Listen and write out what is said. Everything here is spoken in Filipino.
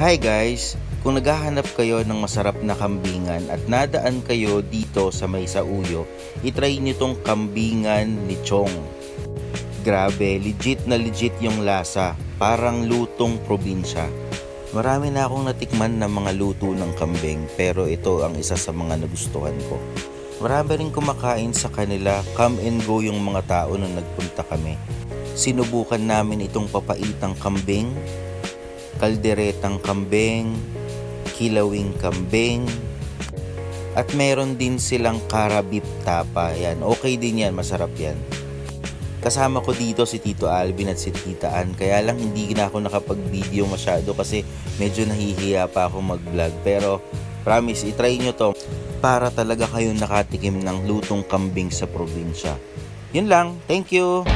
Hi guys! Kung naghahanap kayo ng masarap na kambingan at nadaan kayo dito sa may sauyo, itry nyo tong kambingan ni Chong. Grabe, legit na legit yung lasa. Parang lutong probinsya. Marami na akong natikman ng mga luto ng kambing pero ito ang isa sa mga nagustuhan ko. Marami rin kumakain sa kanila, come and go yung mga tao nung nagpunta kami. Sinubukan namin itong papaitang kambing, kalderetang kambing, kilawing kambing, at meron din silang karabip tapa. Yan, okay din yan, masarap yan. Kasama ko dito si Tito Alvin at si Tita Ann. Kaya lang hindi na ako nakapag-video masyado kasi medyo nahihiya pa ako mag-vlog. Pero promise, itry nyo to para talaga kayong nakatikim ng lutong kambing sa probinsya. Yun lang. Thank you!